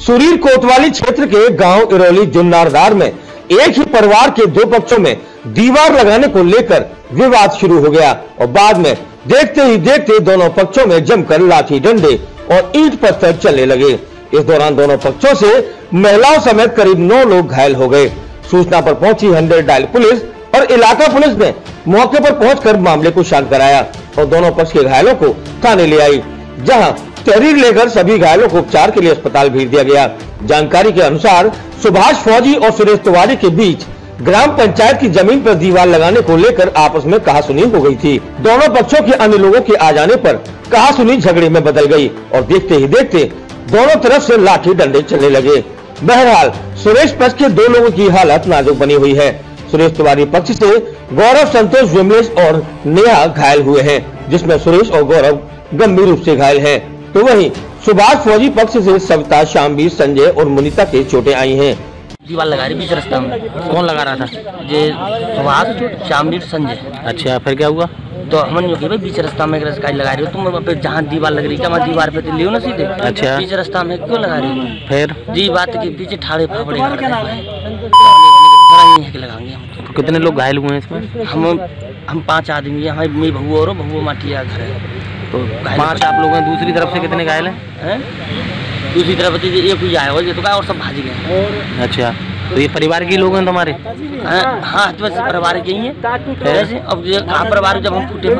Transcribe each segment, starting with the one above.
सुरीर कोतवाली क्षेत्र के गाँव इरौली जुन्नारदार में एक ही परिवार के दो पक्षों में दीवार लगाने को लेकर विवाद शुरू हो गया और बाद में देखते ही देखते दोनों पक्षों में जमकर लाठी डंडे और ईट पत्थर चलने लगे। इस दौरान दोनों पक्षों से महिलाओं समेत करीब नौ लोग घायल हो गए। सूचना पर पहुँची हंड्रेड डायल पुलिस और इलाका पुलिस ने मौके पर पहुंचकर मामले को शांत कराया और दोनों पक्ष के घायलों को थाने ले आई, जहाँ तहरीर लेकर सभी घायलों को उपचार के लिए अस्पताल भेज दिया गया। जानकारी के अनुसार सुभाष फौजी और सुरेश तिवारी के बीच ग्राम पंचायत की ज़मीन पर दीवार लगाने को लेकर आपस में कहासुनी हो गई थी। दोनों पक्षों के अन्य लोगों के आ जाने पर कहासुनी झगड़े में बदल गई और देखते ही देखते दोनों तरफ़ से लाठी डंडे चलने लगे। बहरहाल, सुरेश पक्ष के दो लोगों की हालत नाजुक बनी हुई है। सुरेश तिवारी पक्ष से गौरव संतोष विमलेश और नेहा घायल हुए हैं, जिसमें सुरेश और गौरव गंभीर रूप से घायल हैं। तो वहीं सुभाष फौजी पक्ष से सविता शामवीर संजय और मुनिता के चोटें आई हैं। दीवार लगा रही बीच रास्ता में। कौन लगा रहा था? जे सुभाष शामवीर संजय। अच्छा फिर क्या हुआ? तो हमन जो कि भाई बीच रास्ता में एक लगा रही हो। तुम वहाँ पे जहाँ दीवार लग रही है वहाँ दीवार पे तो लियो ना सीधे? अच्छा। बीच रास्ता में क्यों लगा रही हो? फिर? जी बात के पीछे ठाड़े फाफड़े हैं। लगाएँगे तो कितने लोग घायल हुए हैं इसमें? हम हम पाँच आदमी हैं। हमारी मेरी बहू और बहू माटिया घर है। तो पाँच आप लोग हैं दूसरी तरफ़ से कितने घायल हैं हैं? दूसरी तरफ़ तो ये एक ही आया हो ये तो क्या और सब भाज गए अच्छा तो ये परिवार के लोग हैं तुम्हारे हैं? हाँ तो वैसे परिवार के ही है ऐसे अब ये कहाँ परिवार जब हम फूटे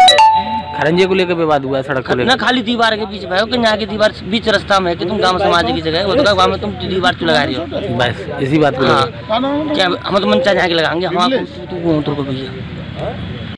खरंजे को लेकर विवाद हुआ सड़क को ना खाली दीवार के बीच भाई कि यहाँ की दीवार बीच रास्ता में कि तुम गाँव समाज की जगह वो तो गाँव में तुम दीवार क्यों लगा रही हो बस इसी बात को हाँ क्या हम तो मन चाहे यहाँ के लगाएँगे हम आपको तू तू तू भैया